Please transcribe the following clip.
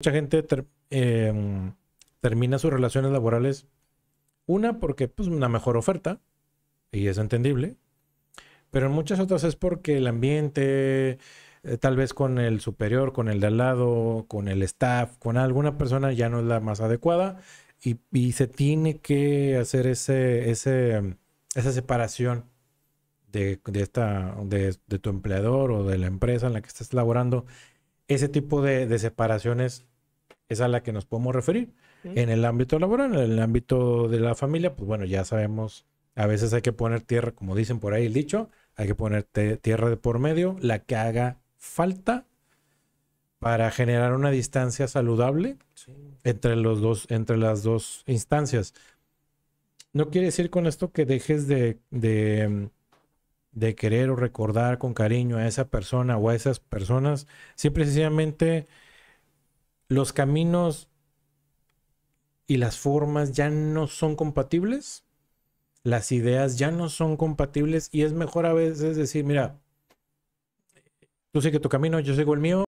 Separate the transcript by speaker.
Speaker 1: mucha gente em, termina sus relaciones laborales, una porque pues una mejor oferta, y es entendible, pero en muchas otras es porque el ambiente, eh, tal vez con el superior, con el de al lado, con el staff, con alguna persona ya no es la más adecuada y, se tiene que hacer ese, esa separación de, esta, de tu empleador o de la empresa en la que estás laborando. Ese tipo de, de separaciones es a la que nos podemos referir. En el ámbito laboral, en el ámbito de la familia, pues bueno, ya sabemos, a veces hay que poner tierra, como dicen por ahí el dicho, hay que poner tierra de por medio, la que haga falta para generar una distancia saludable entre los dos, entre las dos instancias. No quiere decir con esto que dejes de, de, de querer o recordar con cariño a esa persona o a esas personas. Simple y sencillamente los caminos y las formas ya no son compatibles. Las ideas ya no son compatibles y es mejor a veces decir, mira, tú sigue tu camino, yo sigo el mío.